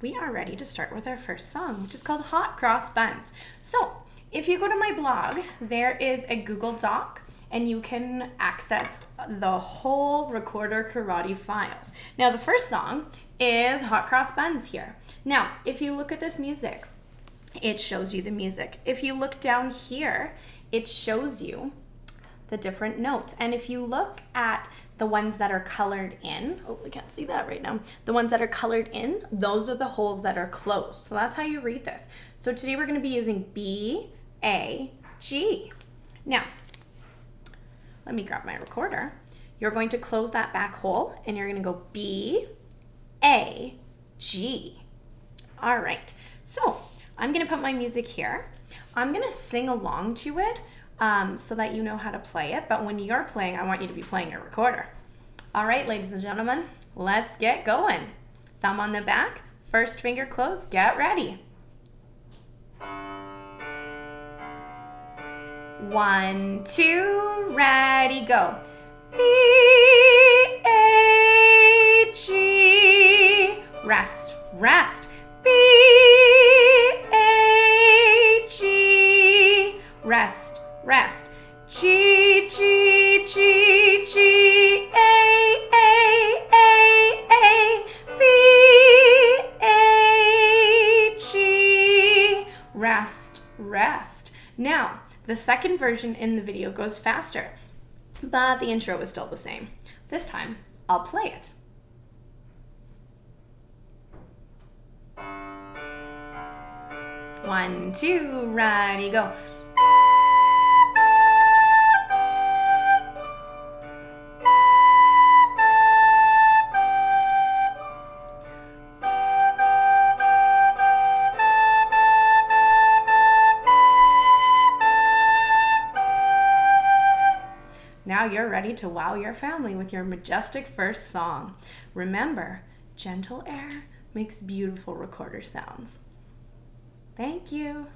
we are ready to start with our first song, which is called Hot Cross Buns. So, if you go to my blog, there is a Google Doc and you can access the whole recorder karate files. Now, the first song is Hot Cross Buns here. Now, if you look at this music, it shows you the music. If you look down here, it shows you the different notes. And if you look at the ones that are colored in, oh, we can't see that right now. The ones that are colored in, those are the holes that are closed. So that's how you read this. So today we're gonna be using B, A, G. Now, let me grab my recorder. You're going to close that back hole and you're gonna go B, A, G. All right, so I'm gonna put my music here. I'm gonna sing along to it um, so that you know how to play it. But when you're playing, I want you to be playing your recorder. All right, ladies and gentlemen, let's get going. Thumb on the back, first finger closed, get ready. One, two, ready, go. B, A, G. Rest, rest. B, Rest. G, G, G, G, A, A, A, A, B, A, G. Rest, rest. Now, the second version in the video goes faster, but the intro is still the same. This time, I'll play it. One, two, ready, go. Now you're ready to wow your family with your majestic first song. Remember, gentle air makes beautiful recorder sounds. Thank you.